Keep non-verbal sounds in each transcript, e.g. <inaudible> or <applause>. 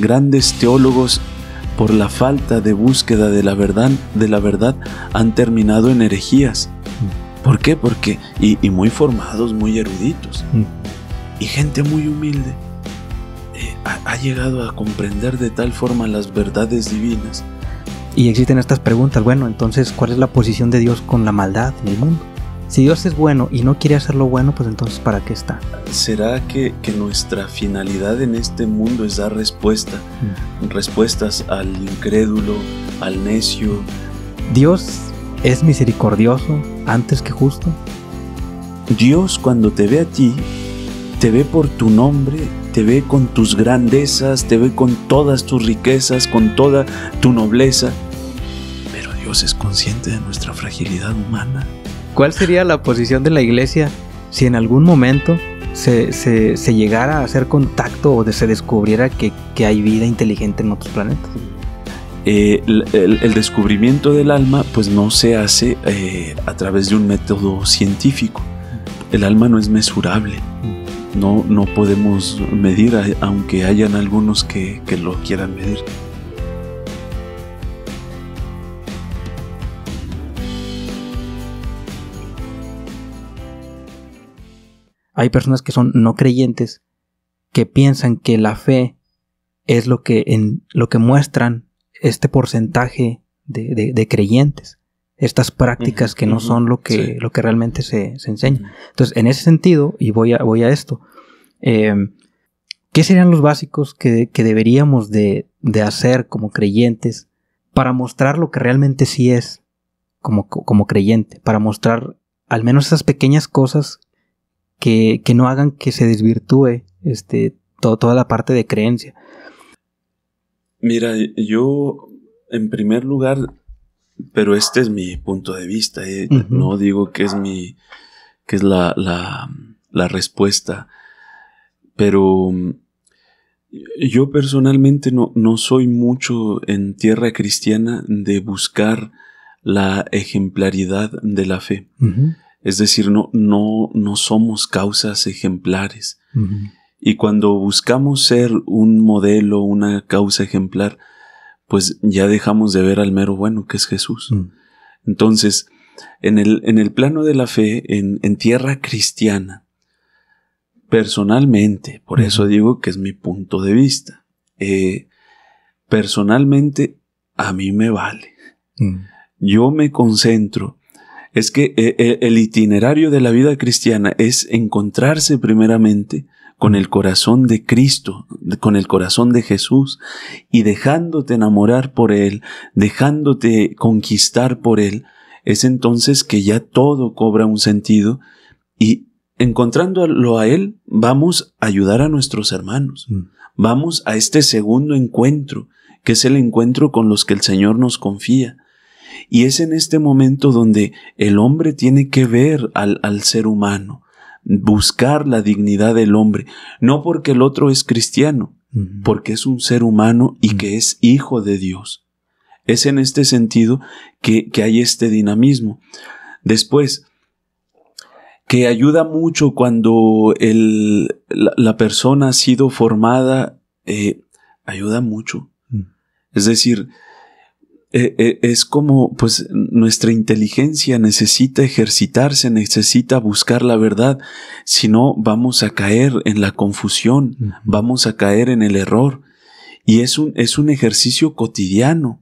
grandes teólogos por la falta de búsqueda de la verdad, de la verdad han terminado en herejías. ¿Por qué? Porque, y, muy formados, muy eruditos, mm. y gente muy humilde, eh, ha, llegado a comprender de tal forma las verdades divinas. Y existen estas preguntas, bueno, entonces, ¿cuál es la posición de Dios con la maldad en el mundo? Si Dios es bueno y no quiere hacerlo bueno, pues entonces ¿para qué está? ¿Será que, nuestra finalidad en este mundo es dar respuesta? Mm. Respuestas al incrédulo, al necio. Dios es misericordioso antes que justo. Dios cuando te ve a ti, te ve por tu nombre, te ve con tus grandezas, te ve con todas tus riquezas, con toda tu nobleza. Pero Dios es consciente de nuestra fragilidad humana. ¿Cuál sería la posición de la iglesia si en algún momento se, llegara a hacer contacto o se descubriera que, hay vida inteligente en otros planetas? Eh, el, descubrimiento del alma pues no se hace eh, a través de un método científico. El alma no es mesurable. No, no podemos medir, aunque hayan algunos que, que lo quieran medir. Hay personas que son no creyentes que piensan que la fe es lo que, en, lo que muestran este porcentaje de, creyentes, estas prácticas que no son lo que, lo que realmente se, enseña. Entonces, en ese sentido, y voy a, voy a esto, eh, ¿qué serían los básicos que, deberíamos de, hacer como creyentes para mostrar lo que realmente sí es como, como creyente? Para mostrar al menos esas pequeñas cosas que, no hagan que se desvirtúe este, toda la parte de creencia. Mira, yo en primer lugar, pero este es mi punto de vista, eh, no digo que es mi, que es la, la, respuesta, pero yo personalmente no, no, soy mucho en tierra cristiana de buscar la ejemplaridad de la fe. Es decir, no, no, no somos causas ejemplares. Y cuando buscamos ser un modelo, una causa ejemplar, pues ya dejamos de ver al mero bueno que es Jesús. Mm. Entonces, en el, en el plano de la fe, en, en tierra cristiana, personalmente, por eso digo que es mi punto de vista, eh, personalmente a mí me vale. Mm. Yo me concentro es que eh, eh, el itinerario de la vida cristiana es encontrarse primeramente con el corazón de Cristo, con el corazón de Jesús, y dejándote enamorar por Él, dejándote conquistar por Él, es entonces que ya todo cobra un sentido y encontrándolo a Él, vamos a ayudar a nuestros hermanos. Mm. Vamos a este segundo encuentro, que es el encuentro con los que el Señor nos confía. Y es en este momento donde el hombre tiene que ver al, ser humano, buscar la dignidad del hombre, no porque el otro es cristiano, porque es un ser humano y que es hijo de Dios. Es en este sentido que, hay este dinamismo. Después, que ayuda mucho cuando la, persona ha sido formada, eh, ayuda mucho. Es decir, eh, eh, es como, pues, nuestra inteligencia necesita ejercitarse, necesita buscar la verdad, si no vamos a caer en la confusión, vamos a caer en el error. Y es un, es un ejercicio cotidiano.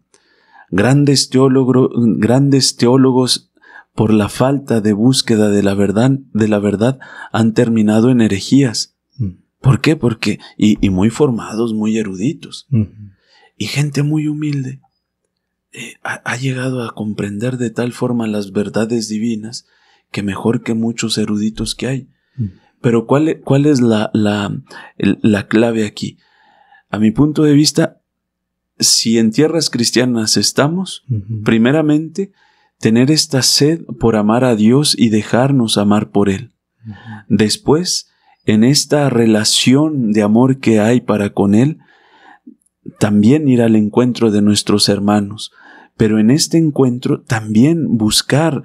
Grandes teólogos, grandes teólogos por la falta de búsqueda de la verdad, de la verdad, han terminado en herejías. ¿Por qué? Porque, y, y, muy formados, muy eruditos. Y gente muy humilde eh, ha, llegado a comprender de tal forma las verdades divinas que mejor que muchos eruditos que hay. Mm. Pero ¿cuál, e, cuál es la, la, la, clave aquí? A mi punto de vista, si en tierras cristianas estamos, primeramente, tener esta sed por amar a Dios y dejarnos amar por Él. Después, en esta relación de amor que hay para con Él, también ir al encuentro de nuestros hermanos, pero en este encuentro también buscar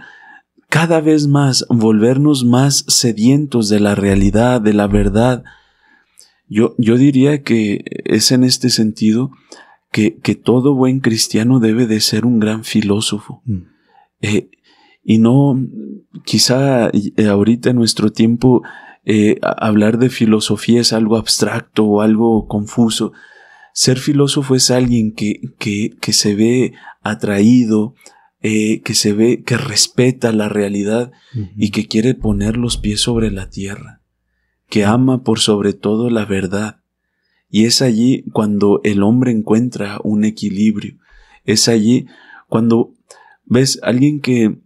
cada vez más volvernos más sedientos de la realidad, de la verdad. yo, yo diría que es en este sentido que, que, todo buen cristiano debe de ser un gran filósofo. Mm. Eh, y no, quizá eh, ahorita en nuestro tiempo, eh, hablar de filosofía es algo abstracto o algo confuso. Ser filósofo es alguien que, que, que se ve atraído, eh, que se ve, que respeta la realidad y que quiere poner los pies sobre la tierra, que ama por sobre todo la verdad. Y es allí cuando el hombre encuentra un equilibrio. Es allí cuando ves alguien que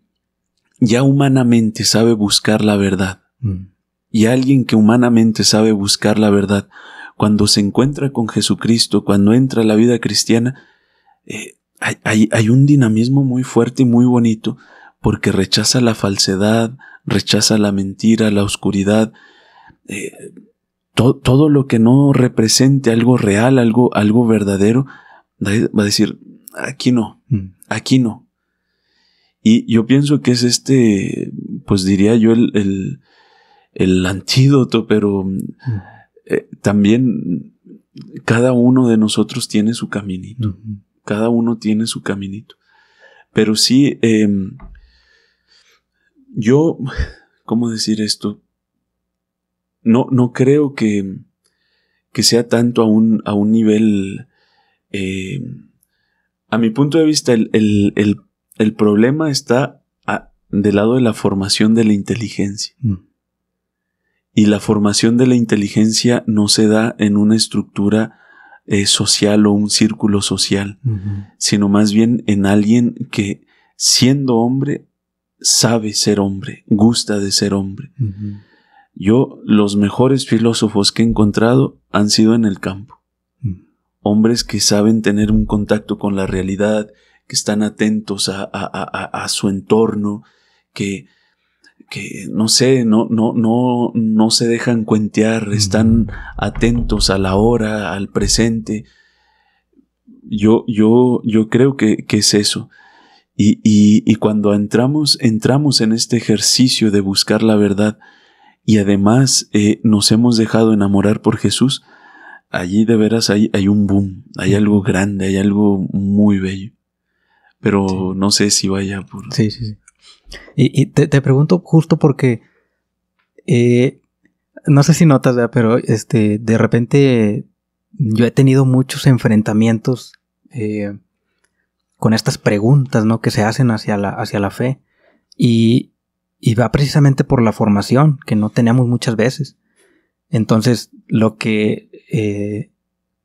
ya humanamente sabe buscar la verdad. Mm. Y alguien que humanamente sabe buscar la verdad, cuando se encuentra con Jesucristo, cuando entra a la vida cristiana, eh, hay, hay, un dinamismo muy fuerte y muy bonito, porque rechaza la falsedad, rechaza la mentira, la oscuridad, eh, todo lo que no represente algo real, algo, algo verdadero, va a decir, aquí no, mm. aquí no. Y yo pienso que es este, pues diría yo, el, el, antídoto, pero mm. Eh, también cada uno de nosotros tiene su caminito. Cada uno tiene su caminito. Pero sí, em, yo, ¿cómo decir esto? No, no creo que, que sea tanto a un, a un nivel, em, a mi punto de vista, el, el, el problema está del lado de la formación de la inteligencia. Y la formación de la inteligencia no se da en una estructura eh, social o un círculo social, sino más bien en alguien que, siendo hombre, sabe ser hombre, gusta de ser hombre. Yo, los mejores filósofos que he encontrado han sido en el campo. Mm. Hombres que saben tener un contacto con la realidad, que están atentos a, a, su entorno, que, que no sé, no, no, no, no se dejan cuentear, están atentos a la hora, al presente. Yo, yo, yo creo que, que es eso. Y, y, y, cuando entramos, entramos en este ejercicio de buscar la verdad y además eh, nos hemos dejado enamorar por Jesús, allí de veras hay, hay un boom, hay algo grande, hay algo muy bello pero no sé si vaya por... Sí, sí, sí. Y, te, pregunto justo porque, eh, no sé si notas, pero este, de repente yo he tenido muchos enfrentamientos eh, con estas preguntas, ¿no? Que se hacen hacia la, hacia la fe. Y, y va precisamente por la formación que no teníamos muchas veces. Entonces, lo que eh,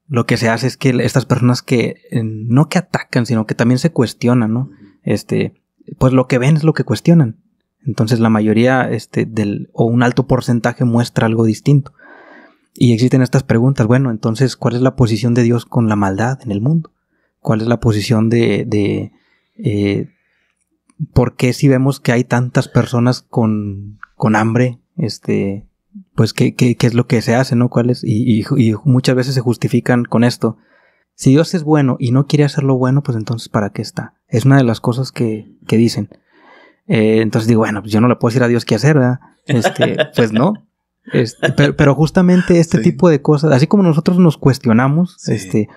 lo que se hace es que estas personas que eh, no que atacan, sino que también se cuestionan, ¿no? Este, pues lo que ven es lo que cuestionan. Entonces la mayoría, este, del, o un alto porcentaje muestra algo distinto. Y existen estas preguntas, bueno, entonces, ¿cuál es la posición de Dios con la maldad en el mundo? ¿Cuál es la posición de, de eh, por qué si vemos que hay tantas personas con, con hambre, este, pues qué, qué, qué es lo que se hace, ¿no? ¿Cuál es? Y, y, muchas veces se justifican con esto. Si Dios es bueno y no quiere hacerlo bueno, pues entonces ¿para qué está? Es una de las cosas que, que dicen. Eh, entonces digo, bueno, pues yo no le puedo decir a Dios qué hacer, ¿verdad? Este, <laughs> pues no. Este, pero, justamente este tipo de cosas, así como nosotros nos cuestionamos, este,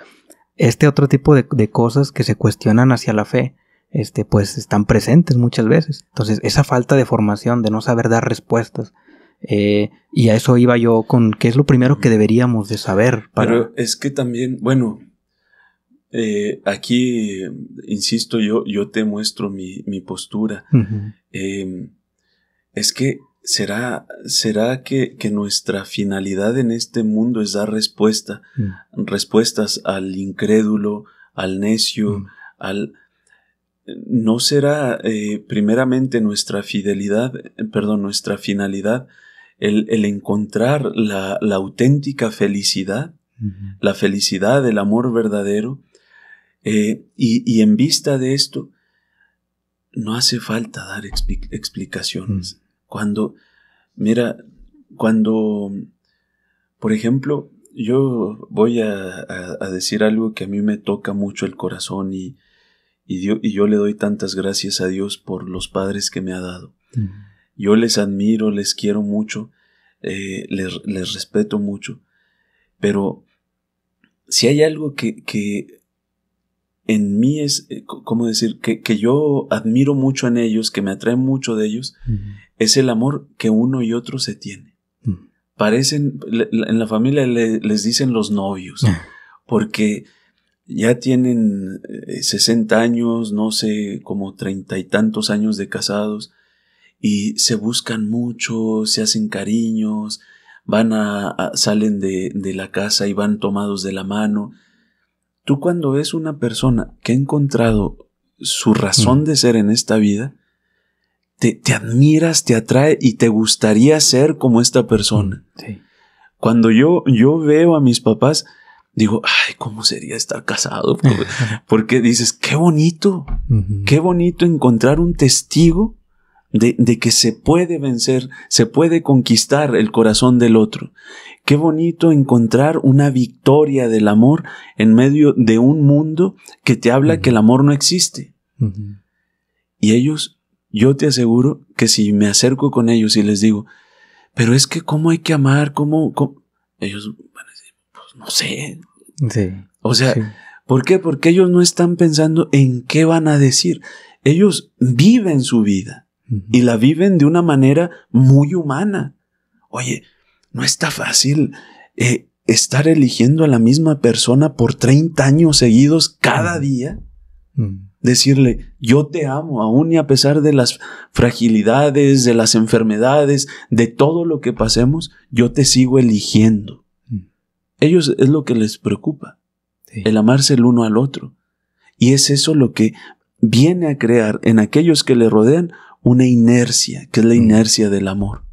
este otro tipo de, de, cosas que se cuestionan hacia la fe, este, pues están presentes muchas veces. Entonces, esa falta de formación, de no saber dar respuestas, eh, y a eso iba yo con qué es lo primero que deberíamos de saber. Pero es que también, bueno, eh, aquí, insisto, yo, yo te muestro mi, postura. Em, es que será, será que, que, nuestra finalidad en este mundo es dar respuesta, mm. respuestas al incrédulo, al necio, mm. al... No será eh, primeramente nuestra fidelidad, perdón, nuestra finalidad el, encontrar la, auténtica felicidad, la felicidad, del amor verdadero, eh, y, en vista de esto, no hace falta dar explicaciones. Cuando, mira, cuando, por ejemplo, yo voy a, decir algo que a mí me toca mucho el corazón y, y, y, yo le doy tantas gracias a Dios por los padres que me ha dado. Yo les admiro, les quiero mucho, eh, les, respeto mucho. Pero si hay algo que, que en mí es, eh, ¿cómo decir? Que, que, yo admiro mucho en ellos, que me atrae mucho de ellos, es el amor que uno y otro se tiene. Parecen, en la familia les dicen los novios, porque ya tienen 60 eh, años, no sé, como treinta y tantos años de casados, y se buscan mucho, se hacen cariños, van a, salen de, de, la casa y van tomados de la mano. Tú cuando ves una persona que ha encontrado su razón de ser en esta vida, te, te, admiras, te atrae y te gustaría ser como esta persona. Cuando yo, yo veo a mis papás, digo, ay, ¿cómo sería estar casado? <laughs> Porque dices, qué bonito, qué bonito encontrar un testigo de, de, que se puede vencer, se puede conquistar el corazón del otro. Qué bonito encontrar una victoria del amor en medio de un mundo que te habla que el amor no existe. Y ellos, yo te aseguro que si me acerco con ellos y les digo, pero es que cómo hay que amar, cómo, ellos van a decir, pues no sé. Sí. O sea, ¿por qué? Porque ellos no están pensando en qué van a decir. Ellos viven su vida y la viven de una manera muy humana. Oye, no está fácil eh, estar eligiendo a la misma persona por 30 años seguidos cada día. Decirle, yo te amo, aún y a pesar de las fragilidades, de las enfermedades, de todo lo que pasemos, yo te sigo eligiendo. Ellos es lo que les preocupa, el amarse el uno al otro. Y es eso lo que viene a crear en aquellos que le rodean una inercia, que es la mm. inercia del amor.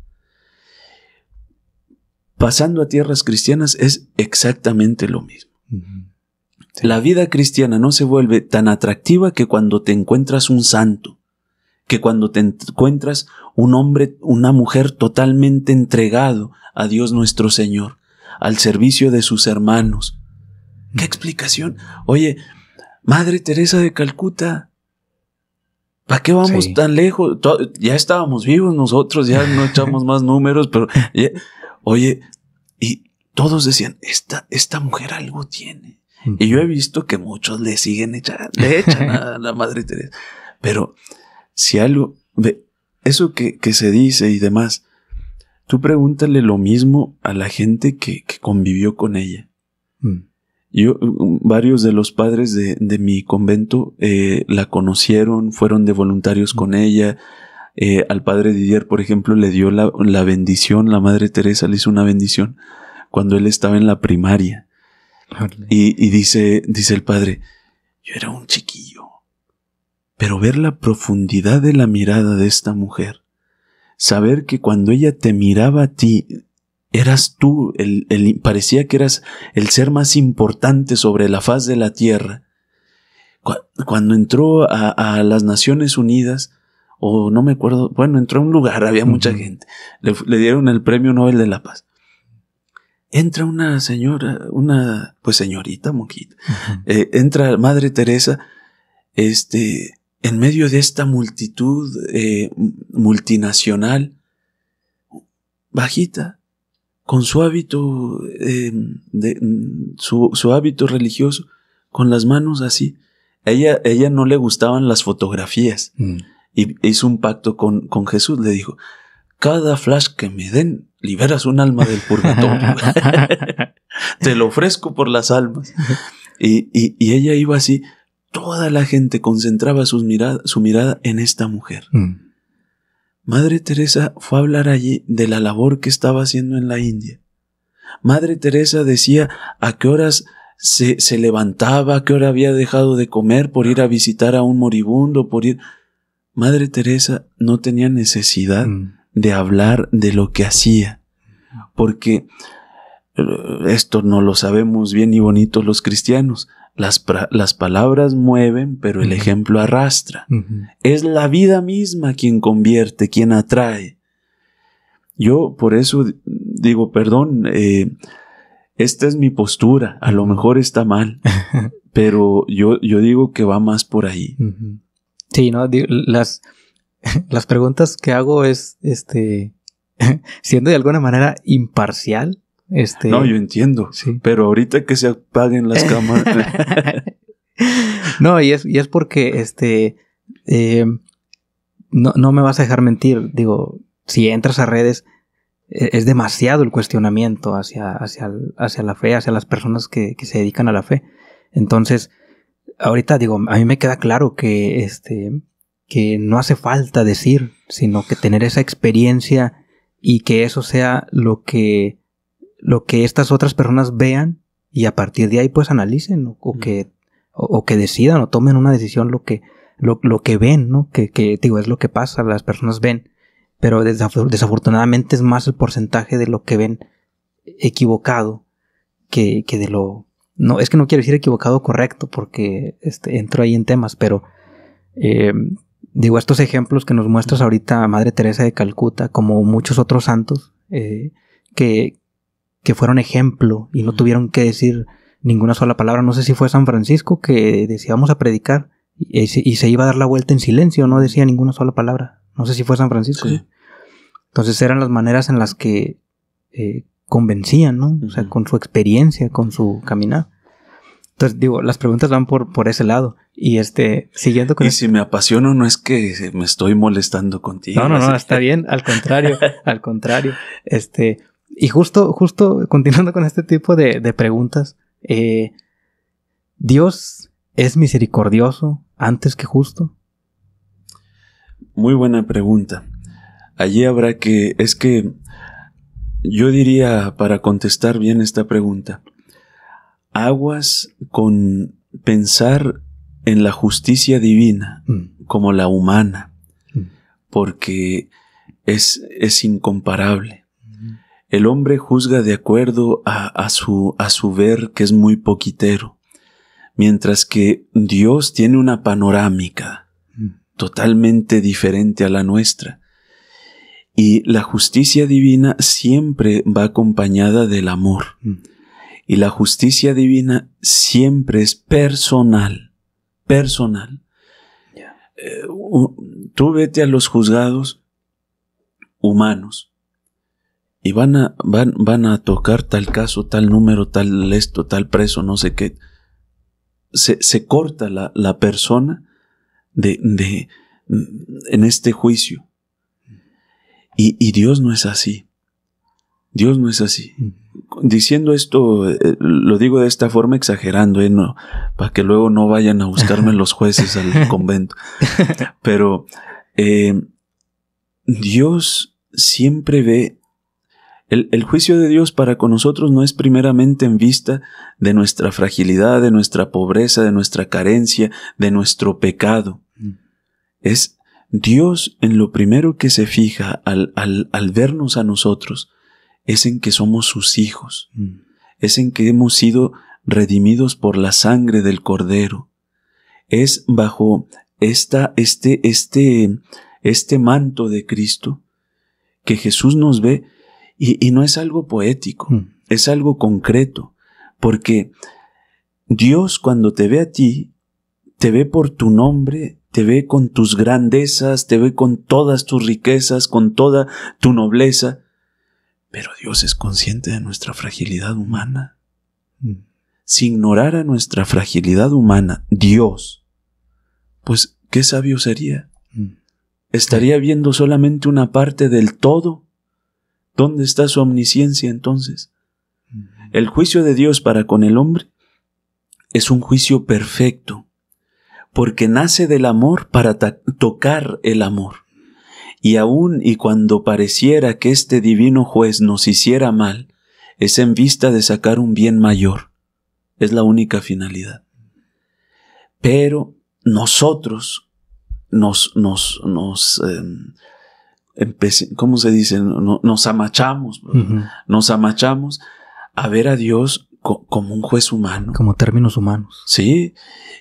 Pasando a tierras cristianas es exactamente lo mismo. La vida cristiana no se vuelve tan atractiva que cuando te encuentras un santo, que cuando te encuentras un hombre, una mujer totalmente entregado a Dios nuestro Señor, al servicio de sus hermanos. ¿Qué explicación? Oye, Madre Teresa de Calcuta, ¿Para qué vamos tan lejos? Ya estábamos vivos nosotros, ya no echamos <laughs> más números, pero oye, y todos decían, esta, esta mujer algo tiene. Y yo he visto que muchos le siguen echando, le echan a la Madre Teresa. Pero si algo, ve, eso que, que, se dice y demás, tú pregúntale lo mismo a la gente que, que convivió con ella. Mm. Yo, varios de los padres de, de mi convento eh, la conocieron, fueron de voluntarios con ella. Eh, al padre Didier, por ejemplo, le dio la, la, bendición, la madre Teresa le hizo una bendición cuando él estaba en la primaria. Y, y dice, dice el padre, yo era un chiquillo, pero ver la profundidad de la mirada de esta mujer, saber que cuando ella te miraba a ti, eras tú, el, parecía que eras el ser más importante sobre la faz de la tierra. Cuando entró a, las Naciones Unidas, o no me acuerdo, bueno, entró a un lugar, <laughs> había mucha gente, le, dieron el Premio Nobel de la Paz. Entra una señora, una, pues señorita, monjita, eh, entra Madre Teresa, este, en medio de esta multitud eh, multinacional, bajita, con su hábito, em, de, su, su, hábito religioso, con las manos así. Ella, ella no le gustaban las fotografías mm. Y hizo un pacto con, con Jesús. Le dijo, cada flash que me den, liberas un alma del purgatorio. <laughs> Te lo ofrezco por las almas. Y, y, y, ella iba así. Toda la gente concentraba sus mirada, su mirada en esta mujer. Mm. Madre Teresa fue a hablar allí de la labor que estaba haciendo en la India. Madre Teresa decía a qué horas se, se levantaba, a qué hora había dejado de comer por ir a visitar a un moribundo, por ir... Madre Teresa no tenía necesidad mm. de hablar de lo que hacía, porque eh, esto no lo sabemos bien y bonito los cristianos. Las, las, palabras mueven, pero el ejemplo arrastra. Es la vida misma quien convierte, quien atrae. Yo por eso digo, perdón, eh, esta es mi postura, a lo mejor está mal, <laughs> pero yo, yo digo que va más por ahí. Sí, ¿no? Las, <laughs> las preguntas que hago es, este, <laughs> siendo de alguna manera imparcial, Este, no, yo entiendo. Sí. Pero ahorita que se apaguen las cámaras. <laughs> no, y es, y es porque este. Eh, no, no me vas a dejar mentir. Digo, si entras a redes, e, es demasiado el cuestionamiento hacia, hacia, hacia la fe, hacia las personas que, que, se dedican a la fe. Entonces, ahorita digo, a mí me queda claro que, este, que no hace falta decir, sino que tener esa experiencia y que eso sea lo que, lo que estas otras personas vean y a partir de ahí pues analicen o, que, o, que decidan o tomen una decisión lo que, lo, lo que ven, ¿no? Que, que, digo, es lo que pasa, las personas ven pero desafortunadamente es más el porcentaje de lo que ven equivocado que, que, de lo... No, es que no quiero decir equivocado correcto porque este, entro ahí en temas, pero eh, digo, estos ejemplos que nos muestras ahorita Madre Teresa de Calcuta, como muchos otros santos, eh, que, que fueron ejemplo y no tuvieron que decir ninguna sola palabra. No sé si fue San Francisco que decía vamos a predicar y, y, se iba a dar la vuelta en silencio, no decía ninguna sola palabra. No sé si fue San Francisco. Entonces eran las maneras en las que eh, convencían, ¿no? O sea, con su experiencia, con su caminar. Entonces, digo, las preguntas van por, por ese lado. Y este, siguiendo con... Y si me apasiono, no es que me estoy molestando contigo. No, no, no, está bien, al contrario, <laughs> al contrario. Este, y justo, justo, continuando con este tipo de, de preguntas, eh, ¿Dios es misericordioso antes que justo? Muy buena pregunta allí habrá que, es que yo diría, para contestar bien esta pregunta, aguas con pensar en la justicia divina mm. como la humana, mm. porque es, es incomparable. Mm. El hombre juzga de acuerdo a, a, su, a su ver que es muy poquitero, mientras que Dios tiene una panorámica totalmente diferente a la nuestra. Y la justicia divina siempre va acompañada del amor. Mm. Y la justicia divina siempre es personal, personal. Eh, tú vete a los juzgados humanos y van a, van, van a tocar tal caso, tal número, tal esto, tal preso, no sé qué. Se, se corta la, la persona de, de, en este juicio. Y, Dios no es así. Dios no es así. Diciendo esto, eh, lo digo de esta forma exagerando, ¿eh? no, para que luego no vayan a buscarme <laughs> los jueces al convento. Pero eh, Dios siempre ve el, el, juicio de Dios para con nosotros no es primeramente en vista de nuestra fragilidad, de nuestra pobreza, de nuestra carencia, de nuestro pecado. Es Dios en lo primero que se fija al, al, al vernos a nosotros es en que somos sus hijos, mm. es en que hemos sido redimidos por la sangre del Cordero. Es bajo esta, este, este, este manto de Cristo que Jesús nos ve y, y no es algo poético, mm. es algo concreto, porque Dios cuando te ve a ti, te ve por tu nombre te ve con tus grandezas, te ve con todas tus riquezas, con toda tu nobleza, pero Dios es consciente de nuestra fragilidad humana. Mm. Si ignorara nuestra fragilidad humana, Dios, pues qué sabio sería. Mm. Estaría viendo solamente una parte del todo. ¿Dónde está su omnisciencia entonces? Mm. El juicio de Dios para con el hombre es un juicio perfecto, porque nace del amor para tocar el amor. Y aun y cuando pareciera que este divino juez nos hiciera mal, es en vista de sacar un bien mayor. Es la única finalidad. Pero nosotros nos, nos, nos, eh, ¿cómo se dice? nos amachamos, nos amachamos a ver a Dios como un juez humano. Como términos humanos. Sí,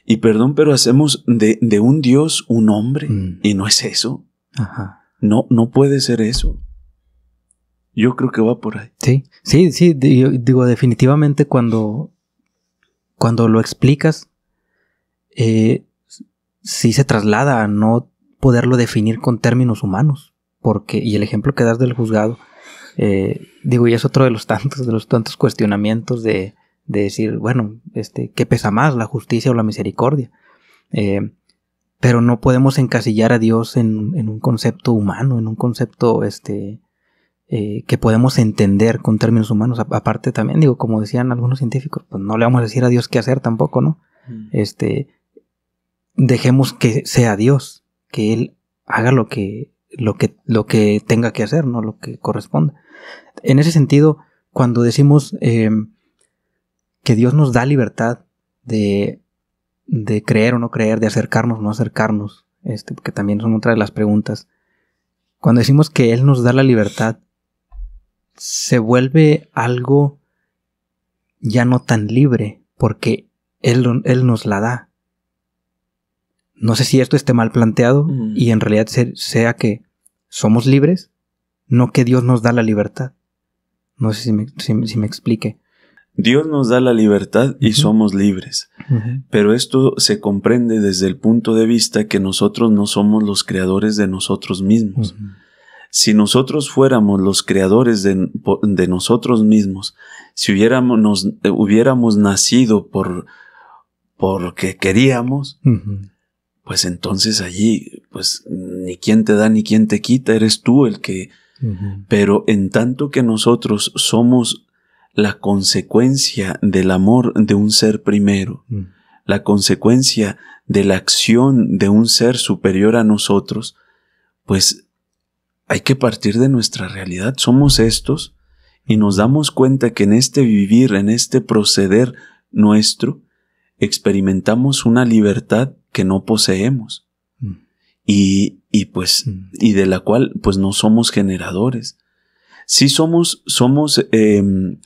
y perdón, pero hacemos de, de un Dios un hombre, mm. y no es eso. Ajá. No, no puede ser eso. Yo creo que va por ahí. Sí, sí, sí, digo, definitivamente cuando, cuando lo explicas, eh, sí se traslada a no poderlo definir con términos humanos, porque, y el ejemplo que das del juzgado, Eh, digo, y es otro de los tantos, de los tantos cuestionamientos de, de decir, bueno, este, ¿qué pesa más, la justicia o la misericordia? Eh, pero no podemos encasillar a Dios en, en, un concepto humano, en un concepto este, eh, que podemos entender con términos humanos. aparte también, digo, como decían algunos científicos, pues no le vamos a decir a Dios qué hacer tampoco, ¿no? Mm. Este, dejemos que sea Dios, que Él haga lo que, lo que, lo que tenga que hacer, ¿no? Lo que corresponda. En ese sentido, cuando decimos em, que Dios nos da libertad de, de creer o no creer, de acercarnos o no acercarnos, este, que también son otra de las preguntas. Cuando decimos que Él nos da la libertad, se vuelve algo ya no tan libre, porque Él, él nos la da. No sé si esto esté mal planteado y en realidad sea que somos libres, no que Dios nos da la libertad. No sé si me, si me explique. Dios nos da la libertad y somos libres, pero esto se comprende desde el punto de vista que nosotros no somos los creadores de nosotros mismos. Si nosotros fuéramos los creadores de, nosotros mismos, si hubiéramos, eh, hubiéramos nacido por porque queríamos, pues entonces allí, pues ni quien te da ni quien te quita, eres tú el que... Pero en tanto que nosotros somos la consecuencia del amor de un ser primero, mm. la consecuencia de la acción de un ser superior a nosotros, pues hay que partir de nuestra realidad. Somos estos y nos damos cuenta que en este vivir, en este proceder nuestro, experimentamos una libertad que no poseemos. Mm. Y, y pues, mm. y de la cual pues no somos generadores. Sí somos, somos em,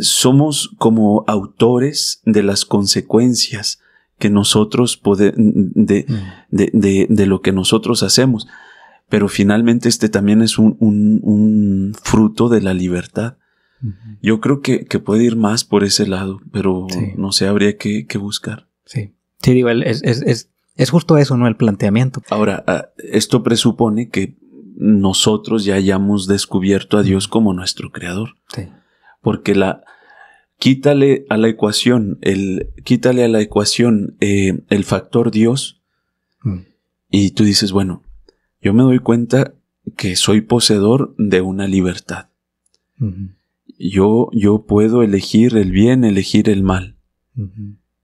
somos como autores de las consecuencias que nosotros mm. de, de, de, lo que nosotros hacemos. Pero finalmente este también es un, un, fruto de la libertad. Yo creo que, que, puede ir más por ese lado, pero no sé, habría que, que, buscar. Sí. Sí, digo, es, es, es, es, justo eso, ¿no? El planteamiento. Ahora, ah, esto presupone que nosotros ya hayamos descubierto a Dios como nuestro creador. Sí porque la quítale a la ecuación el quítale a la ecuación eh, el factor Dios mm. y tú dices bueno yo me doy cuenta que soy poseedor de una libertad yo yo puedo elegir el bien elegir el mal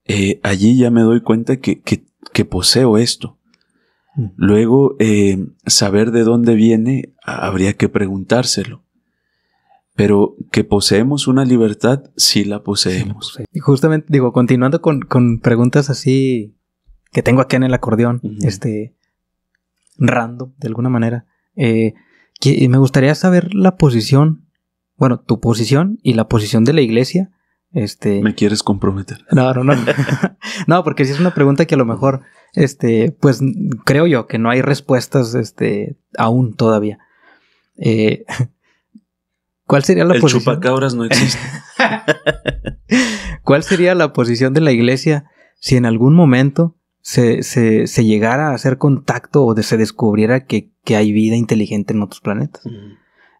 eh, allí ya me doy cuenta que, que, poseo esto mm. luego eh, saber de dónde viene habría que preguntárselo pero que poseemos una libertad, sí la poseemos. Y justamente, digo, continuando con, preguntas así que tengo aquí en el acordeón, este, random, de alguna manera, eh, me gustaría saber la posición, bueno, tu posición y la posición de la iglesia. Este, ¿Me quieres comprometer? No, no, no. <laughs> no, porque si es una pregunta que a lo mejor, este, pues creo yo que no hay respuestas, este, aún todavía. Eh, <laughs> ¿Cuál sería la posición? El chupacabras no existe. <laughs> ¿Cuál sería la posición de la iglesia si en algún momento se, se, llegara a hacer contacto o se descubriera que, hay vida inteligente en otros planetas?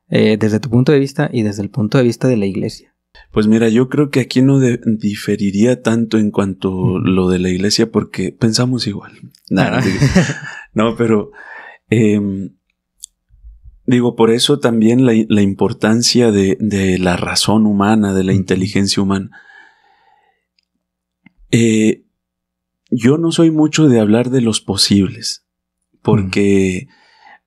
Eh, desde tu punto de vista y desde el punto de vista de la iglesia. Pues mira, yo creo que aquí no diferiría tanto en cuanto lo de la iglesia porque pensamos igual. Nada, no, pero em, Digo, por eso también la, importancia de, la razón humana, de la inteligencia humana. Eh, yo no soy mucho de hablar de los posibles, porque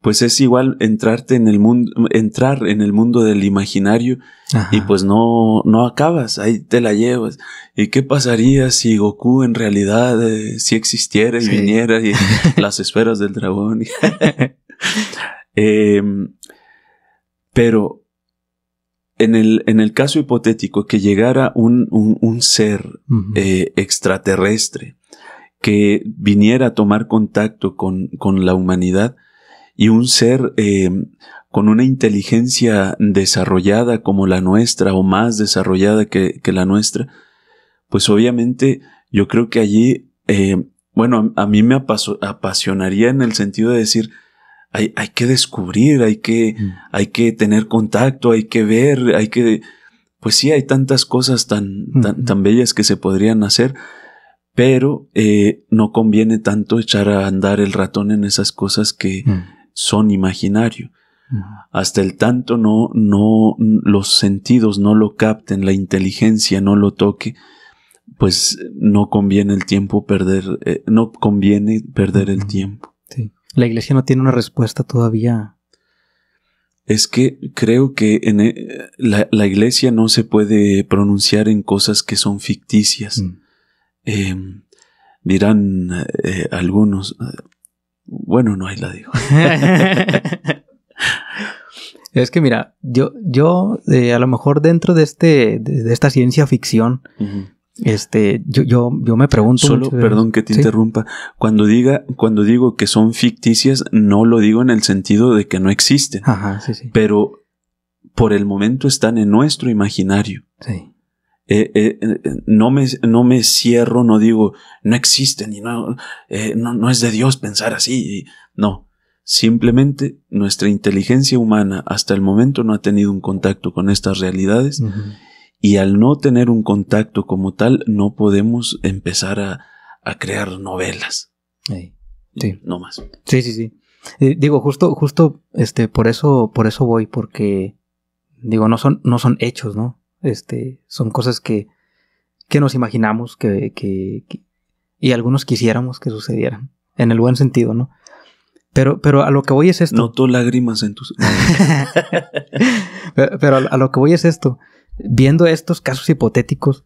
pues es igual entrarte en el mundo, entrar en el mundo del imaginario y pues no, no acabas, ahí te la llevas. ¿Y qué pasaría si Goku en realidad eh, si existiera y viniera y <laughs> las esferas del dragón? <laughs> Em, pero en el, en el, caso hipotético que llegara un, un, ser eh, extraterrestre que viniera a tomar contacto con, con la humanidad y un ser em, con una inteligencia desarrollada como la nuestra o más desarrollada que, que la nuestra, pues obviamente yo creo que allí, eh, bueno, a, mí me apasionaría en el sentido de decir, hay, hay que descubrir, hay que, mm. hay que tener contacto, hay que ver, hay que, pues sí, hay tantas cosas tan, tan, bellas que se podrían hacer, pero eh, no conviene tanto echar a andar el ratón en esas cosas que mm. Son imaginario. Hasta el tanto no, no, los sentidos no lo capten, la inteligencia no lo toque, pues no conviene el tiempo perder, eh, no conviene perder el tiempo. La iglesia no tiene una respuesta todavía. Es que creo que en e, la, iglesia no se puede pronunciar en cosas que son ficticias. Mm. Em, dirán eh, algunos, bueno, no, ahí la digo. <laughs> es que mira, yo, yo eh, a lo mejor dentro de este, de, esta ciencia ficción, este, yo, yo, yo me pregunto. Solo, perdón que te interrumpa. Cuando diga, cuando digo que son ficticias, no lo digo en el sentido de que no existen. Ajá, sí, sí. Pero por el momento están en nuestro imaginario. Sí. Eh, eh, eh, no, me, no me cierro, no digo, no existen y no, no, no, es de Dios pensar así. No. Simplemente nuestra inteligencia humana hasta el momento no ha tenido un contacto con estas realidades y al no tener un contacto como tal, no podemos empezar a, crear novelas. Sí. No más. Sí, sí, sí. Digo, justo, justo, este, por eso, por eso voy, porque, digo, no son, no son hechos, ¿no? Este, son cosas que, que nos imaginamos que, que, y algunos quisiéramos que sucedieran, en el buen sentido, ¿no? Pero, pero a lo que voy es esto. Noto lágrimas en tus. <laughs> pero, pero a lo que voy es esto viendo estos casos hipotéticos,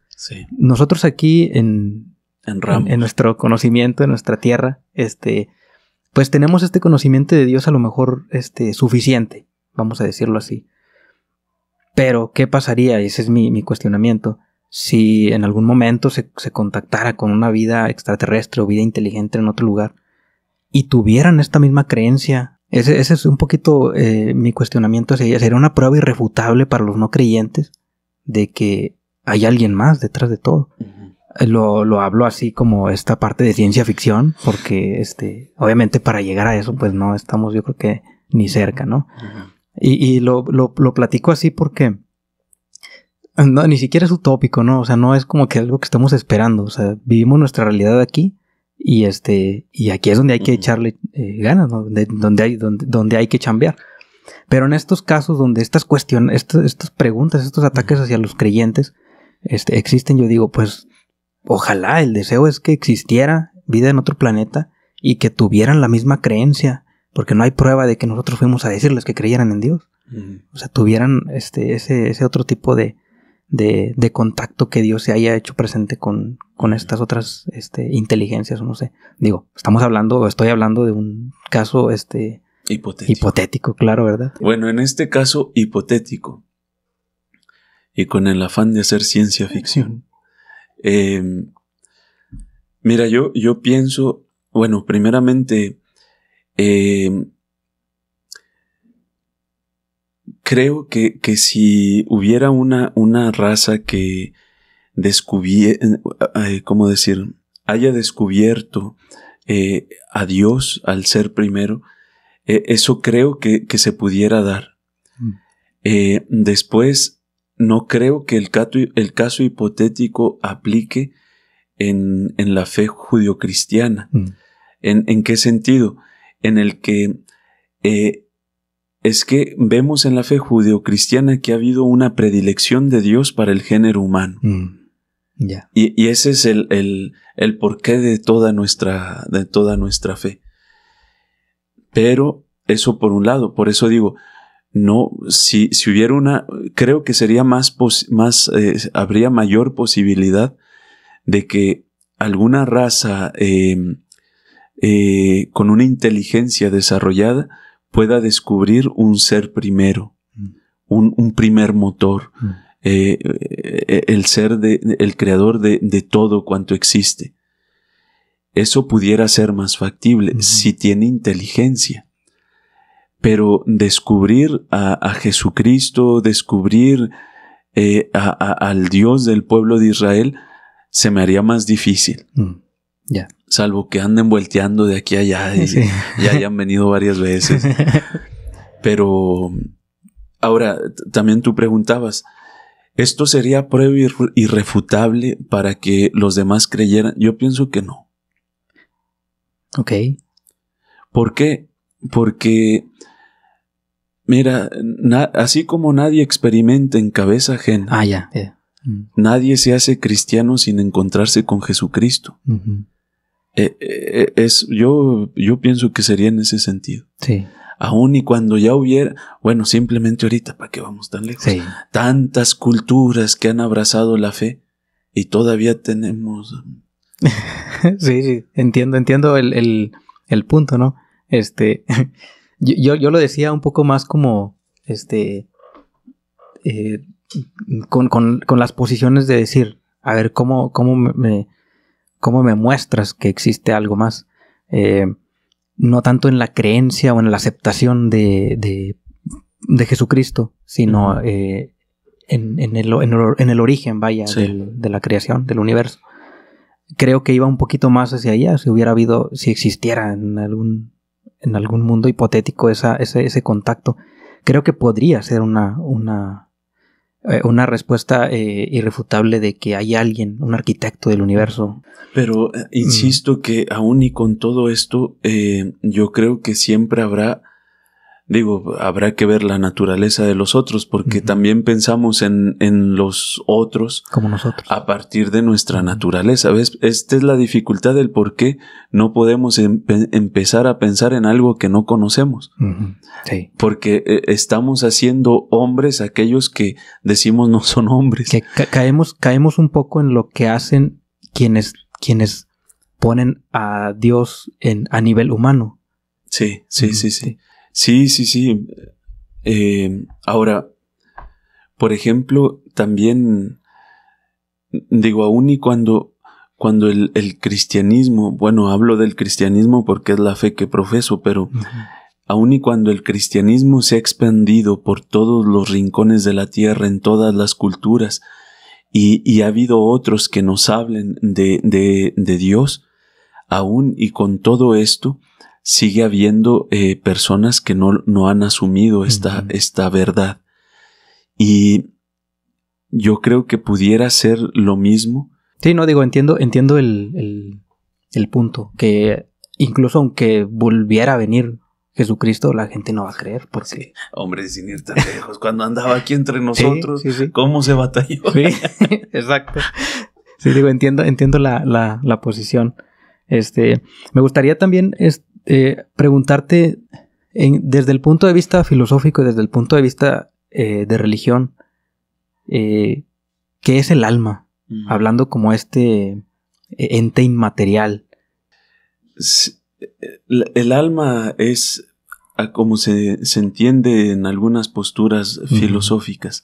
nosotros aquí en, en, nuestro conocimiento, en nuestra tierra, este, pues tenemos este conocimiento de Dios a lo mejor este, suficiente, vamos a decirlo así. Pero, ¿qué pasaría? Ese es mi, cuestionamiento. Si en algún momento se, contactara con una vida extraterrestre o vida inteligente en otro lugar y tuvieran esta misma creencia, ese, es un poquito eh, mi cuestionamiento. Sería, ¿Sería una prueba irrefutable para los no creyentes? de que hay alguien más detrás de todo. lo, lo, hablo así como esta parte de ciencia ficción, porque este, obviamente para llegar a eso, pues no estamos, yo creo que ni cerca, ¿no? Y, y lo, lo, lo, platico así porque no, ni siquiera es utópico, ¿no? O sea, no es como que algo que estamos esperando. O sea, vivimos nuestra realidad aquí y este, y aquí es donde hay que echarle eh, ganas, ¿no? donde hay, donde, donde hay que chambear. Pero en estos casos donde estas cuestiones, estas, preguntas, estos ataques hacia los creyentes este, existen, yo digo, pues ojalá el deseo es que existiera vida en otro planeta y que tuvieran la misma creencia, porque no hay prueba de que nosotros fuimos a decirles que creyeran en Dios. O sea, tuvieran este, ese, ese otro tipo de, de, de, contacto que Dios se haya hecho presente con, con estas otras este, inteligencias, o no sé. Digo, estamos hablando, estoy hablando de un caso este, Hipotético. Hipotético, claro, ¿verdad? Bueno, en este caso, hipotético. Y con el afán de hacer ciencia ficción. Em, mira, yo, yo pienso, bueno, primeramente, em, creo que, que, si hubiera una, una raza que descubiera, eh, ¿cómo decir? haya descubierto eh, a Dios al ser primero, eh, eso creo que, se pudiera dar. Mm. Eh, después, no creo que el, el caso hipotético aplique en, la fe judio-cristiana. Mm. ¿En, qué sentido? En el que eh, es que vemos en la fe judio-cristiana que ha habido una predilección de Dios para el género humano. Mm. Y, ese es el, el, el porqué de toda nuestra, de toda nuestra fe. Pero eso por un lado, por eso digo, no, si, si hubiera una, creo que sería más, más eh, habría mayor posibilidad de que alguna raza em, eh, con una inteligencia desarrollada pueda descubrir un ser primero, mm. un, primer motor, mm. eh, el ser de, el creador de, de todo cuanto existe eso pudiera ser más factible si tiene inteligencia. Pero descubrir a, Jesucristo, descubrir eh, al Dios del pueblo de Israel, se me haría más difícil. Mm. Ya. Salvo que anden volteando de aquí a allá y ya hayan venido varias veces. <laughs> Pero ahora, también tú preguntabas, ¿esto sería prueba irrefutable para que los demás creyeran? Yo pienso que no. Ok. ¿Por qué? Porque, mira, así como nadie experimenta en cabeza ajena. Ah. Mm. Nadie se hace cristiano sin encontrarse con Jesucristo. Eh, eh, es, yo, yo pienso que sería en ese sentido. Sí. Aún y cuando ya hubiera, bueno, simplemente ahorita, ¿para qué vamos tan lejos? Sí. Tantas culturas que han abrazado la fe y todavía tenemos. <laughs> sí, sí, entiendo, entiendo el, el, punto, ¿no? Este, <laughs> yo, yo, lo decía un poco más como, este, eh, con, con, con, las posiciones de decir, a ver, ¿cómo, cómo, me, cómo me muestras que existe algo más? Eh, no tanto en la creencia o en la aceptación de, de, de Jesucristo, sino eh, en, en, el, en, el, origen, vaya, de la creación, del universo. Creo que iba un poquito más hacia allá, si hubiera habido, si existiera en algún, en algún mundo hipotético esa, ese, ese contacto. Creo que podría ser una, una, eh, una respuesta eh, irrefutable de que hay alguien, un arquitecto del universo. Pero eh, insisto que aún y con todo esto, yo creo que siempre habrá Digo, habrá que ver la naturaleza de los otros, porque también pensamos en, en, los otros. Como nosotros. A partir de nuestra naturaleza. ¿Ves? Esta es la dificultad del por qué no podemos empezar a pensar en algo que no conocemos. Sí. Porque eh, estamos haciendo hombres aquellos que decimos no son hombres. Que caemos, caemos un poco en lo que hacen quienes, quienes ponen a Dios en, a nivel humano. Sí, sí, sí, sí. Sí, sí, sí. Eh, ahora, por ejemplo, también digo, aún y cuando, cuando el, cristianismo, bueno, hablo del cristianismo porque es la fe que profeso, pero aún y cuando el cristianismo se ha expandido por todos los rincones de la tierra, en todas las culturas, y, y ha habido otros que nos hablen de, de, de Dios, aún y con todo esto, sigue habiendo eh, personas que no, no, han asumido esta, esta verdad. Y yo creo que pudiera ser lo mismo. Sí, no digo, entiendo, entiendo el, el, punto, que incluso aunque volviera a venir Jesucristo, la gente no va a creer. Porque... hombre, sin ir tan lejos, cuando andaba aquí entre <laughs> nosotros, ¿cómo se batalló? Sí, <laughs> exacto. Sí, digo, entiendo, entiendo la, la, la posición. Este, me gustaría también eh, preguntarte desde el punto de vista filosófico y desde el punto de vista eh, de religión, eh, ¿qué es el alma? Hablando como este ente inmaterial. El alma es, como se, entiende en algunas posturas filosóficas,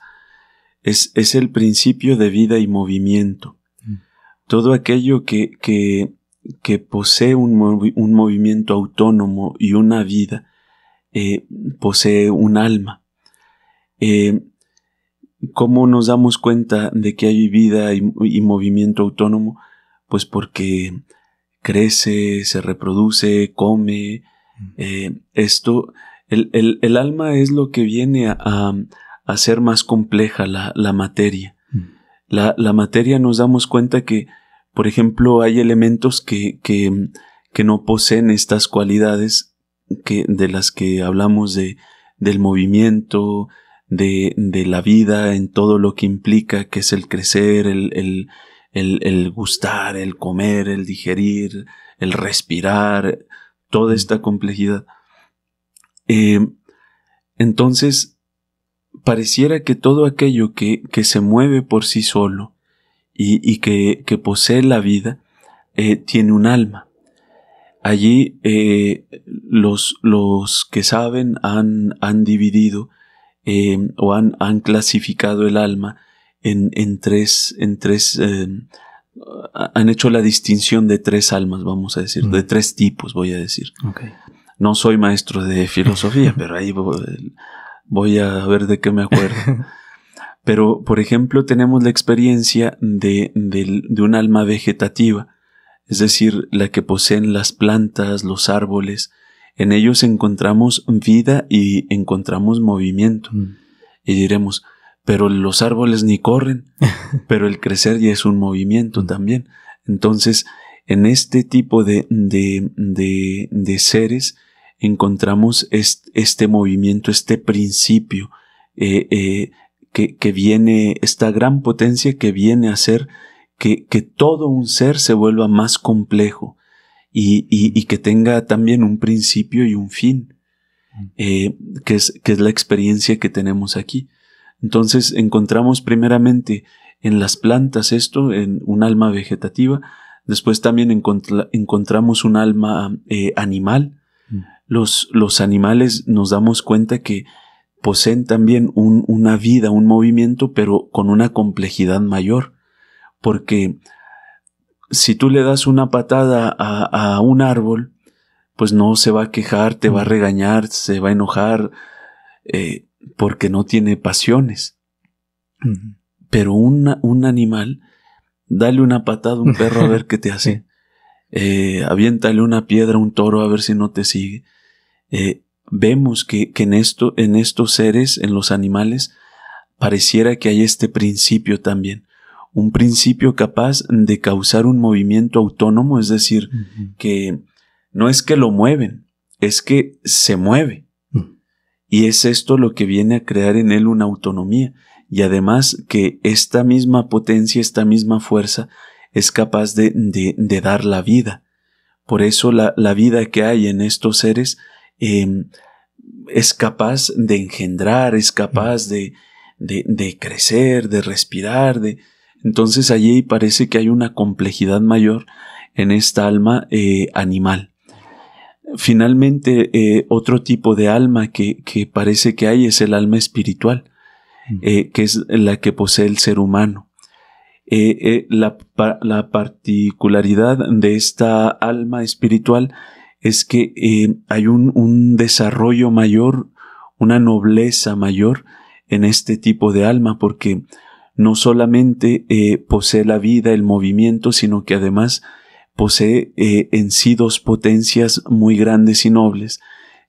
es, es, el principio de vida y movimiento. Todo aquello que, que que posee un, movimiento autónomo y una vida, eh, posee un alma. Eh, ¿Cómo nos damos cuenta de que hay vida y, movimiento autónomo? Pues porque crece, se reproduce, come. Eh, esto, el, alma es lo que viene a, hacer más compleja la, materia. La, la, materia nos damos cuenta que por ejemplo, hay elementos que, que, que no poseen estas cualidades que, de las que hablamos de, del movimiento, de, de, la vida en todo lo que implica, que es el crecer, el, el, el, el gustar, el comer, el digerir, el respirar, toda esta complejidad. Eh, entonces, pareciera que todo aquello que, que se mueve por sí solo, y, que, posee la vida, eh, tiene un alma. Allí eh, los, los, que saben han, han dividido eh, o han, han, clasificado el alma en, en tres, en tres han hecho la distinción de tres almas, vamos a decir, de tres tipos, voy a decir. No soy maestro de filosofía, <laughs> pero ahí voy a ver de qué me acuerdo. <laughs> Pero, por ejemplo, tenemos la experiencia de, un alma vegetativa. es decir, la que poseen las plantas, los árboles. En ellos encontramos vida y encontramos movimiento. Mm. Y diremos, pero los árboles ni corren, <laughs> pero el crecer ya es un movimiento también. Entonces, en este tipo de, de, de, de seres encontramos este, movimiento, este principio eh, eh, que, que, viene, esta gran potencia que viene a hacer que, que todo un ser se vuelva más complejo y, y, y, que tenga también un principio y un fin, eh, que, es, que es la experiencia que tenemos aquí. Entonces encontramos primeramente en las plantas esto, en un alma vegetativa, después también encontramos un alma eh, animal. Los, los, animales nos damos cuenta que poseen también un, una vida, un movimiento, pero con una complejidad mayor, porque si tú le das una patada a, a un árbol, pues no se va a quejar, te va a regañar, se va a enojar, eh, porque no tiene pasiones. Pero un animal, dale una patada a un perro a ver qué te <laughs> hace. Eh, aviéntale una piedra a un toro a ver si no te sigue. Eh, vemos que, que en, esto, en estos seres, en los animales, pareciera que hay este principio también. Un principio capaz de causar un movimiento autónomo, es decir, que no es que lo mueven, es que se mueve. Y es esto lo que viene a crear en él una autonomía. Y además que esta misma potencia, esta misma fuerza, es capaz de, de, dar la vida. Por eso la, la, vida que hay en estos seres em, es capaz de engendrar, es capaz de, de, de crecer, de respirar, de... Entonces allí parece que hay una complejidad mayor en esta alma eh, animal. Finalmente, eh, otro tipo de alma que, que, parece que hay es el alma espiritual, eh, que es la que posee el ser humano. La, la, particularidad de esta alma espiritual es que hay un, un, desarrollo mayor, una nobleza mayor en este tipo de alma, porque no solamente posee la vida, el movimiento, sino que además posee eh, en sí dos potencias muy grandes y nobles,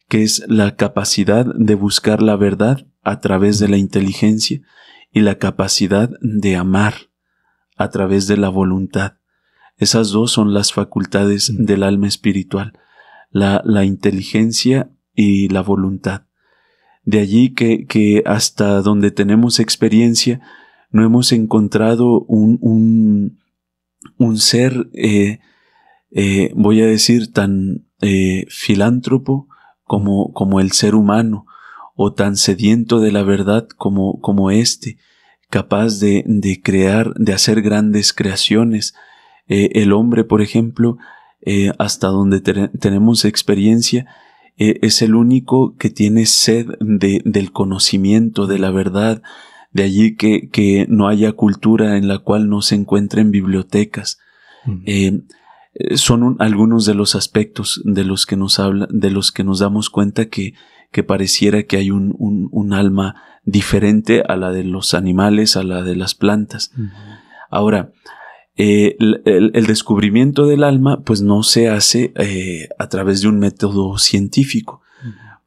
que es la capacidad de buscar la verdad a través de la inteligencia y la capacidad de amar a través de la voluntad. Esas dos son las facultades del alma espiritual, la, la inteligencia y la voluntad. De allí que, que, hasta donde tenemos experiencia no hemos encontrado un, un, un ser eh, eh, voy a decir, tan eh, filántropo como, como el ser humano, o tan sediento de la verdad como, como éste, capaz de, de crear, de hacer grandes creaciones. El hombre, por ejemplo, hasta donde tenemos experiencia, es el único que tiene sed de, del conocimiento, de la verdad, de allí que, que, no haya cultura en la cual no se encuentren bibliotecas. Eh, son algunos de los aspectos de los que nos habla, de los que nos damos cuenta que, que pareciera que hay un, un, alma diferente a la de los animales, a la de las plantas. Ahora, eh, el, descubrimiento del alma pues no se hace eh, a través de un método científico,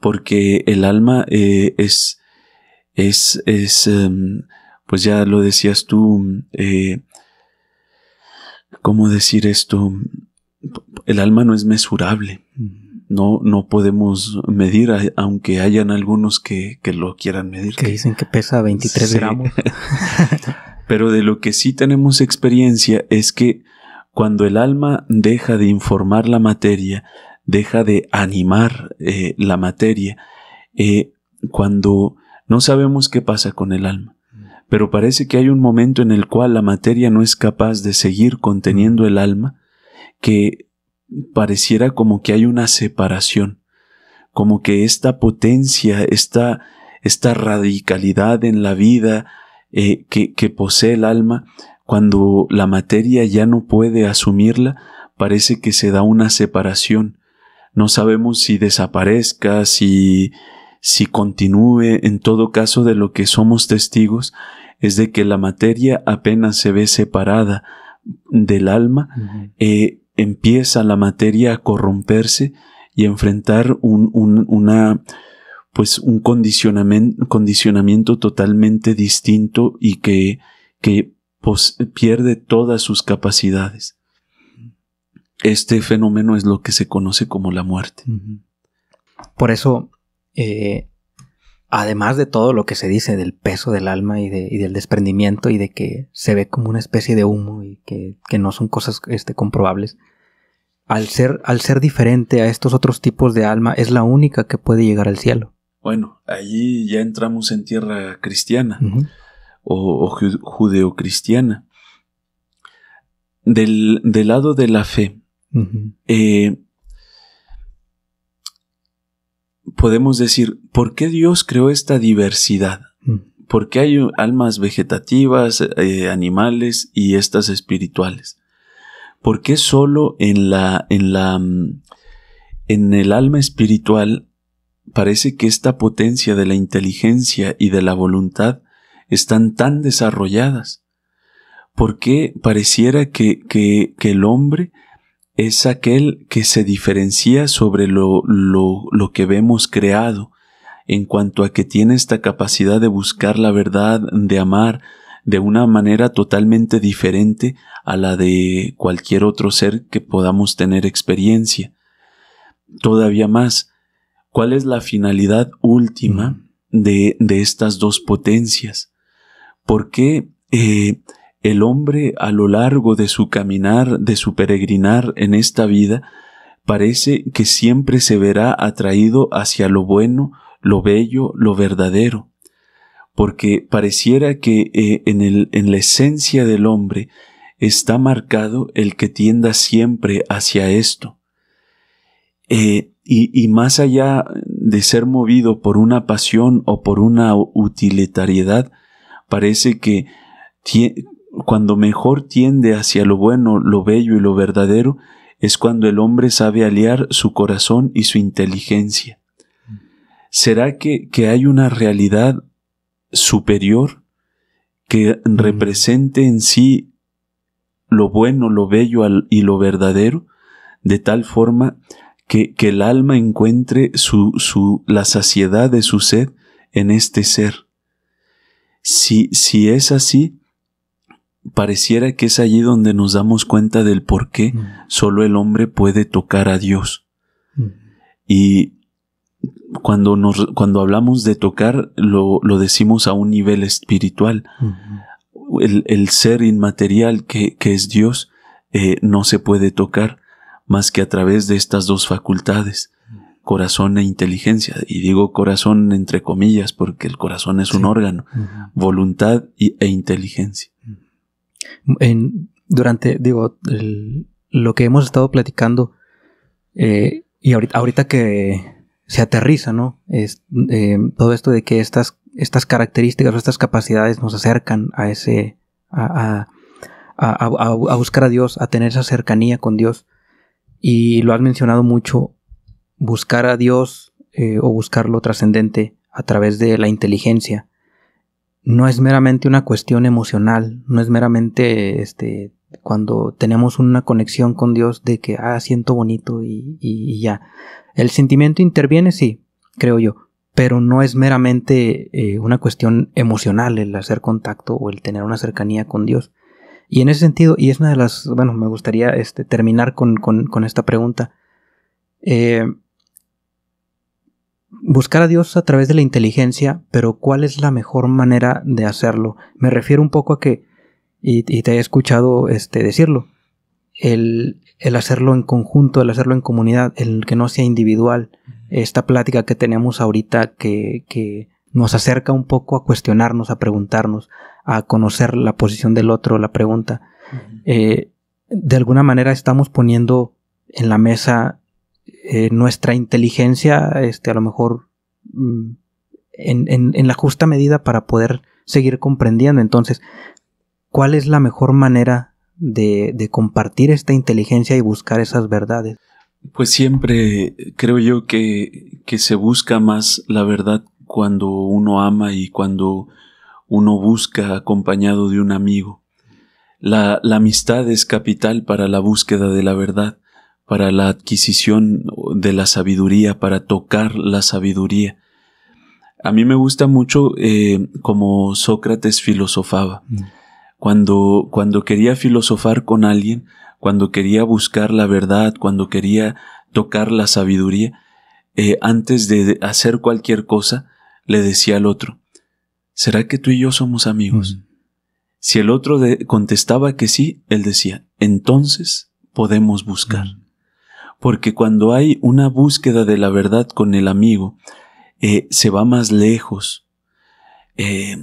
porque el alma es, es, es, em, pues ya lo decías tú, ¿cómo decir esto? El alma no es mesurable. No, no podemos medir, aunque hayan algunos que, lo quieran medir. Que, dicen que pesa 23 gramos. <laughs> Pero de lo que sí tenemos experiencia es que cuando el alma deja de informar la materia, deja de animar eh, la materia, eh, cuando no sabemos qué pasa con el alma. Pero parece que hay un momento en el cual la materia no es capaz de seguir conteniendo el alma, que pareciera como que hay una separación, como que esta potencia, esta, esta radicalidad en la vida eh, que, que posee el alma, cuando la materia ya no puede asumirla, parece que se da una separación. No sabemos si desaparezca, si si continúe, en todo caso de lo que somos testigos, es de que la materia apenas se ve separada del alma, eh, empieza la materia a corromperse y a enfrentar un, una, pues un condicionamiento, condicionamiento totalmente distinto y que, que pierde todas sus capacidades. Este fenómeno es lo que se conoce como la muerte. Por eso, eh, además de todo lo que se dice del peso del alma y, del desprendimiento y de que se ve como una especie de humo y que, no son cosas este, comprobables, al ser, al ser diferente a estos otros tipos de alma, es la única que puede llegar al cielo. Bueno, allí ya entramos en tierra cristiana o, judeocristiana. Del, del, lado de la fe, eh, podemos decir, ¿por qué Dios creó esta diversidad? ¿Por qué hay almas vegetativas, eh, animales y estas espirituales? ¿Por qué solo en la, en la, mm, en el alma espiritual parece que esta potencia de la inteligencia y de la voluntad están tan desarrolladas? ¿Por qué pareciera que, que, que el hombre es aquel que se diferencia sobre lo, lo, lo, que vemos creado en cuanto a que tiene esta capacidad de buscar la verdad, de amar de una manera totalmente diferente a la de cualquier otro ser que podamos tener experiencia. Todavía más, ¿cuál es la finalidad última de, de estas dos potencias? ¿Por qué eh, el hombre a lo largo de su caminar, de su peregrinar en esta vida, parece que siempre se verá atraído hacia lo bueno, lo bello, lo verdadero, porque pareciera que eh, en, el, en la esencia del hombre está marcado el que tienda siempre hacia esto. Eh, y, y, más allá de ser movido por una pasión o por una utilitariedad, parece que cuando mejor tiende hacia lo bueno, lo bello y lo verdadero, es cuando el hombre sabe aliar su corazón y su inteligencia. ¿Será que, que hay una realidad superior que represente en sí lo bueno, lo bello y lo verdadero, de tal forma que, que el alma encuentre su, su, la saciedad de su sed en este ser? Si, si es así, pareciera que es allí donde nos damos cuenta del por qué mm. solo el hombre puede tocar a Dios. Mm. Y cuando, nos, cuando hablamos de tocar, lo, lo decimos a un nivel espiritual. Mm-hmm. el, el, ser inmaterial que, que es Dios eh, no se puede tocar más que a través de estas dos facultades, corazón e inteligencia. Y digo corazón entre comillas porque el corazón es un órgano, voluntad y, e inteligencia durante, digo, lo que hemos estado platicando, eh, y ahorita, que se aterriza, ¿no? Es, eh, todo esto de que estas, estas características o estas capacidades nos acercan a ese, a, buscar a Dios, a tener esa cercanía con Dios. Y lo has mencionado mucho, buscar a Dios eh, o buscar lo trascendente a través de la inteligencia no es meramente una cuestión emocional, no es meramente este cuando tenemos una conexión con Dios de que ah siento bonito y, ya. El sentimiento interviene, sí, creo yo, pero no es meramente eh, una cuestión emocional el hacer contacto o el tener una cercanía con Dios. Y en ese sentido, y es una de las, bueno, me gustaría este, terminar con, con, con esta pregunta. Eh, buscar a Dios a través de la inteligencia, pero ¿cuál es la mejor manera de hacerlo? Me refiero un poco a que, y, te he escuchado este, decirlo, el, el, hacerlo en conjunto, el hacerlo en comunidad, el que no sea individual. Esta plática que tenemos ahorita que, que nos acerca un poco a cuestionarnos, a preguntarnos, a conocer la posición del otro, la pregunta. Eh, de alguna manera estamos poniendo en la mesa eh, nuestra inteligencia, este, a lo mejor mm, en, la justa medida para poder seguir comprendiendo. Entonces, ¿cuál es la mejor manera de, compartir esta inteligencia y buscar esas verdades? Pues siempre creo yo que, que se busca más la verdad cuando uno ama y cuando uno busca acompañado de un amigo. La, la amistad es capital para la búsqueda de la verdad, para la adquisición de la sabiduría, para tocar la sabiduría. A mí me gusta mucho eh, como Sócrates filosofaba. Mm. Cuando, cuando quería filosofar con alguien, cuando quería buscar la verdad, cuando quería tocar la sabiduría, eh, antes de hacer cualquier cosa, le decía al otro, ¿será que tú y yo somos amigos? Mm. Si el otro contestaba que sí, él decía, entonces podemos buscar. Mm. Porque cuando hay una búsqueda de la verdad con el amigo, eh, se va más lejos. Eh,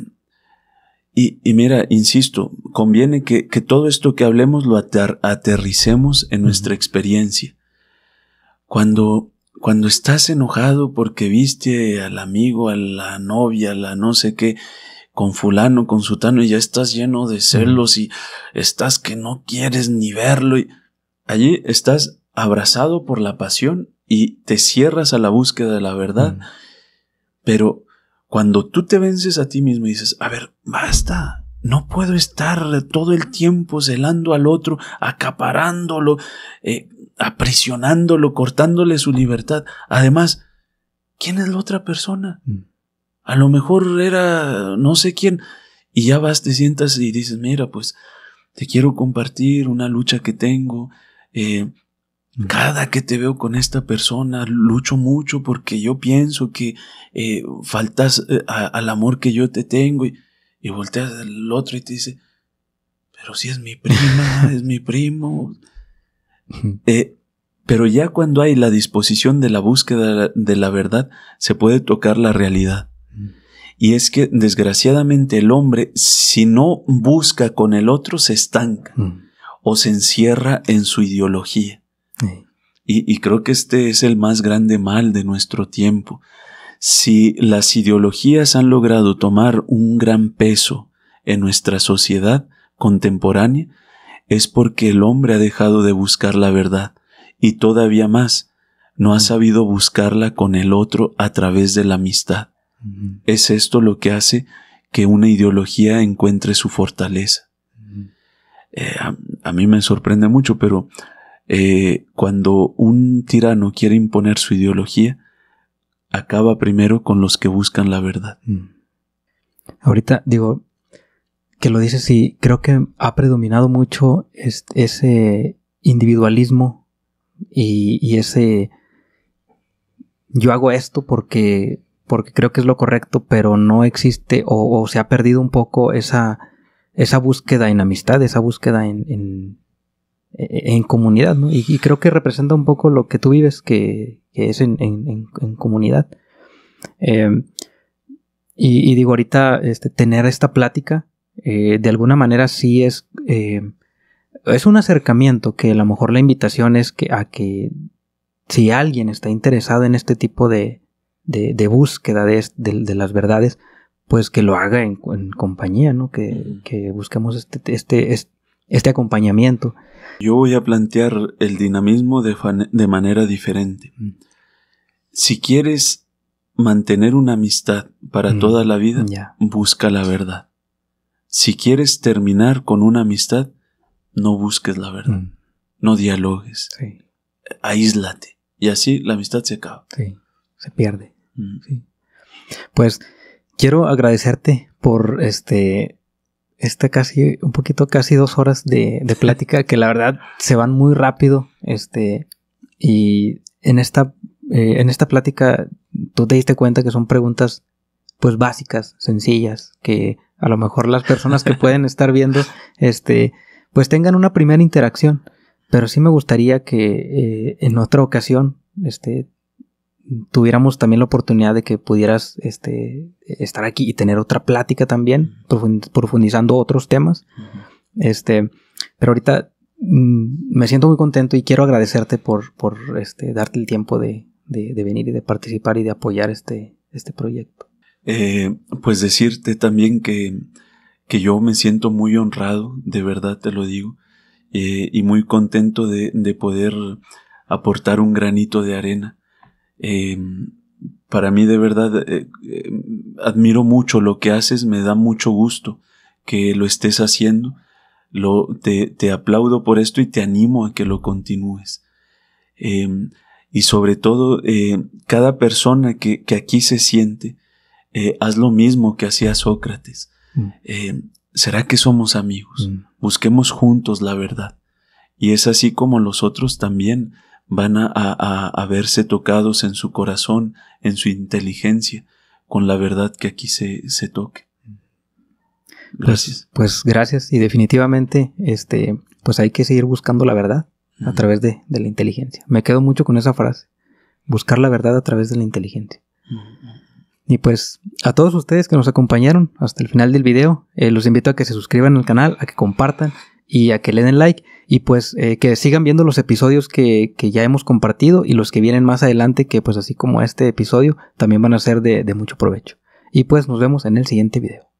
y, mira, insisto, conviene que, todo esto que hablemos lo aterricemos en nuestra experiencia. Cuando, cuando estás enojado porque viste al amigo, a la novia, a la no sé qué, con fulano, con sutano, y ya estás lleno de celos y estás que no quieres ni verlo, y allí estás abrazado por la pasión y te cierras a la búsqueda de la verdad. Pero cuando tú te vences a ti mismo y dices, a ver, basta, no puedo estar todo el tiempo celando al otro, acaparándolo, eh, aprisionándolo, cortándole su libertad. Además, ¿quién es la otra persona? Mm. A lo mejor era no sé quién. Y ya vas, te sientas y dices, mira, pues te quiero compartir una lucha que tengo. Eh, cada que te veo con esta persona, lucho mucho porque yo pienso que eh, faltas eh, al amor que yo te tengo y, y volteas al otro y te dice, pero si es mi prima, <laughs> es mi primo. Eh, pero ya cuando hay la disposición de la búsqueda de la verdad, se puede tocar la realidad. Y es que desgraciadamente el hombre, si no busca con el otro, se estanca o se encierra en su ideología. Y, creo que este es el más grande mal de nuestro tiempo. Si las ideologías han logrado tomar un gran peso en nuestra sociedad contemporánea, es porque el hombre ha dejado de buscar la verdad y todavía más, no ha sabido buscarla con el otro a través de la amistad. Es esto lo que hace que una ideología encuentre su fortaleza. Eh, a, mí me sorprende mucho, pero eh, cuando un tirano quiere imponer su ideología, acaba primero con los que buscan la verdad. Mm. Ahorita digo que lo dices y creo que ha predominado mucho ese individualismo y, ese yo hago esto porque porque creo que es lo correcto, pero no existe o, se ha perdido un poco esa, esa búsqueda en amistad, esa búsqueda en, en comunidad, ¿no? Y, creo que representa un poco lo que tú vives, que, es en, comunidad. Em, y, digo, ahorita este, tener esta plática, eh, de alguna manera sí es, em, es un acercamiento que a lo mejor la invitación es que a que si alguien está interesado en este tipo de, de, búsqueda de, de, las verdades, pues que lo haga en, compañía, ¿no? Que, que busquemos este, este, este acompañamiento. Yo voy a plantear el dinamismo de, manera diferente. Mm. Si quieres mantener una amistad para mm, toda la vida, busca la verdad. Si quieres terminar con una amistad, no busques la verdad. Mm. No dialogues. Aíslate. Y así la amistad se acaba. Sí, se pierde. Pues quiero agradecerte por este esta casi, un poquito, casi dos horas de, plática que la verdad se van muy rápido. Este, y en esta, eh, en esta plática tú te diste cuenta que son preguntas pues básicas, sencillas, que a lo mejor las personas que <laughs> pueden estar viendo, este, pues tengan una primera interacción. Pero sí me gustaría que eh, en otra ocasión, este, tuviéramos también la oportunidad de que pudieras este, estar aquí y tener otra plática también, profundizando otros temas. Este, pero ahorita mm, me siento muy contento y quiero agradecerte por, por este, darte el tiempo de, venir y de participar y de apoyar este, este proyecto. Eh, pues decirte también que, que yo me siento muy honrado, de verdad te lo digo, eh, y muy contento de, de poder aportar un granito de arena eh, para mí de verdad eh, eh, admiro mucho lo que haces, me da mucho gusto que lo estés haciendo. Lo, te, aplaudo por esto y te animo a que lo continúes. Em, y sobre todo, eh, cada persona que, aquí se siente, eh, haz lo mismo que hacía Sócrates. Mm. Em, ¿Será que somos amigos? Mm. Busquemos juntos la verdad. Y es así como los otros también van a, verse tocados en su corazón, en su inteligencia, con la verdad que aquí se, se toque. Gracias. Pues, pues, gracias y definitivamente este pues hay que seguir buscando la verdad a través de, la inteligencia. Me quedo mucho con esa frase. Buscar la verdad a través de la inteligencia. Y pues a todos ustedes que nos acompañaron hasta el final del video, eh, los invito a que se suscriban al canal, a que compartan y a que le den like y pues eh, que sigan viendo los episodios que, ya hemos compartido y los que vienen más adelante que pues así como este episodio también van a ser de, de mucho provecho. Y pues nos vemos en el siguiente video.